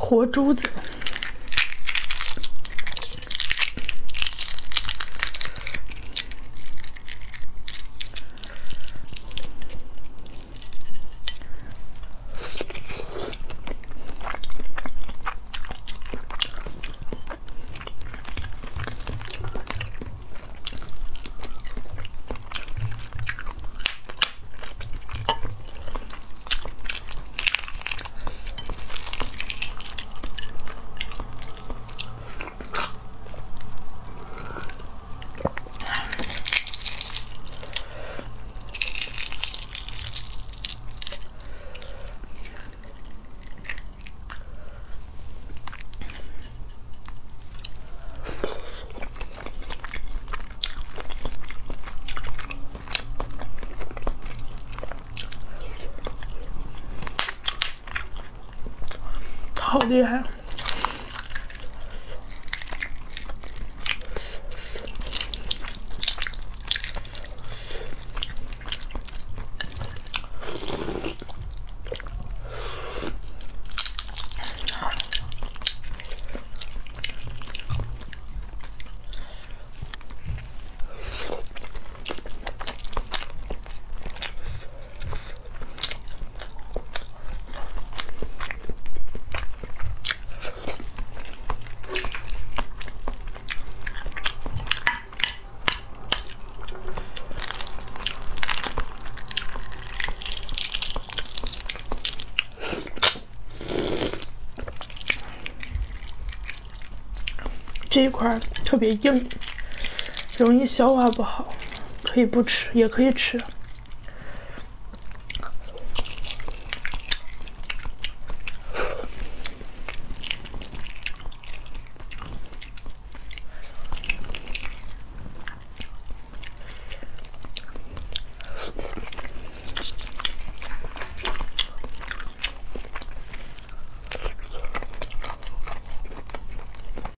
活珠子。好厉害！这一块特别硬，容易消化不好，可以不吃，也可以吃。